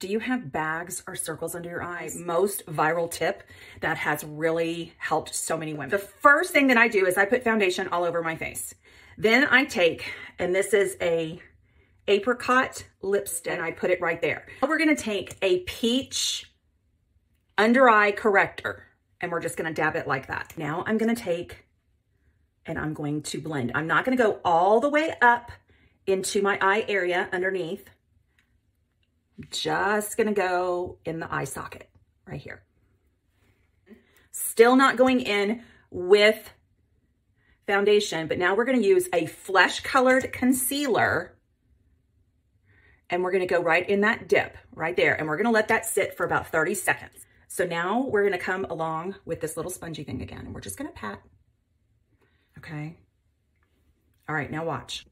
Do you have bags or circles under your eyes? Most viral tip that has really helped so many women. The first thing that I do is I put foundation all over my face. Then I take, and this is a apricot lipstick, and I put it right there. We're gonna take a peach under eye corrector, and we're just gonna dab it like that. Now I'm gonna take, and I'm going to blend. I'm not gonna go all the way up into my eye area underneath just gonna go in the eye socket right here. Still not going in with foundation, but now we're gonna use a flesh colored concealer and we're gonna go right in that dip right there. And we're gonna let that sit for about 30 seconds. So now we're gonna come along with this little spongy thing again and we're just gonna pat, okay? All right, now watch.